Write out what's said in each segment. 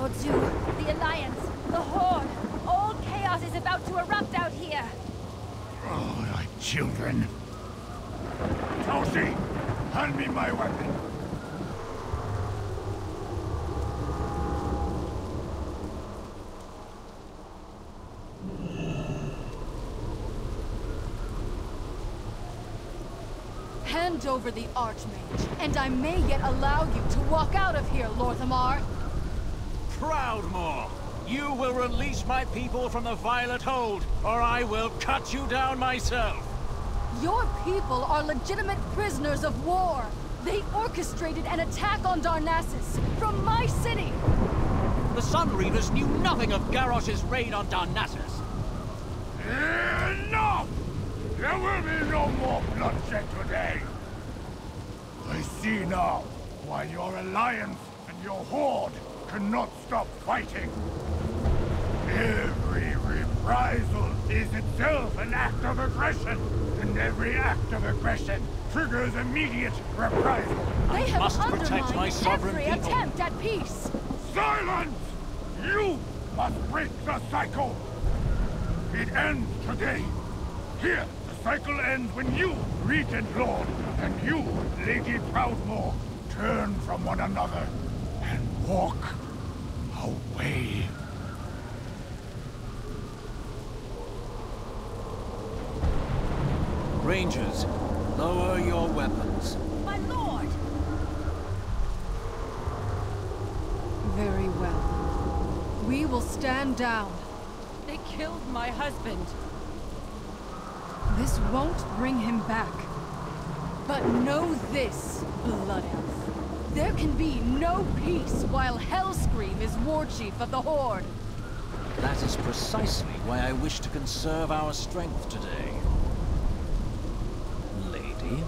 you. The Alliance, the Horde, all chaos is about to erupt out here. Oh, my children. Toshi, hand me my weapon. Hand over the Archmage, and I may yet allow you to walk out of here, Lor'themar. Proudmoore, you will release my people from the Violet Hold, or I will cut you down myself. Your people are legitimate prisoners of war. They orchestrated an attack on Darnassus from my city. The Sun Reavers knew nothing of Garrosh's raid on Darnassus. Enough! There will be no more bloodshed today. I see now why your alliance and your horde cannot stop fighting. Every reprisal is itself an act of aggression, and every act of aggression triggers immediate reprisal. They have must protect my sovereign every people. attempt at peace. Silence! You must break the cycle! It ends today. Here, the cycle ends when you, Regent Lord, and you, Lady Proudmoore, turn from one another and walk away. Rangers, lower your weapons. My lord! Very well. We will stand down. They killed my husband. This won't bring him back. But know this, Blood Elf. There can be no peace while Hellscream is War Chief of the Horde. That is precisely why I wish to conserve our strength today. Lady,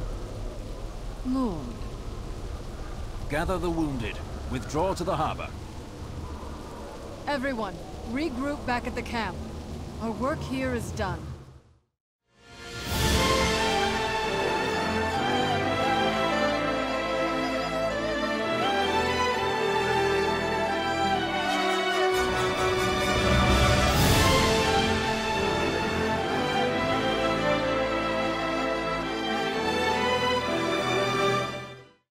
Lord, gather the wounded. Withdraw to the harbor. everyone, regroup back at the camp. Our work here is done.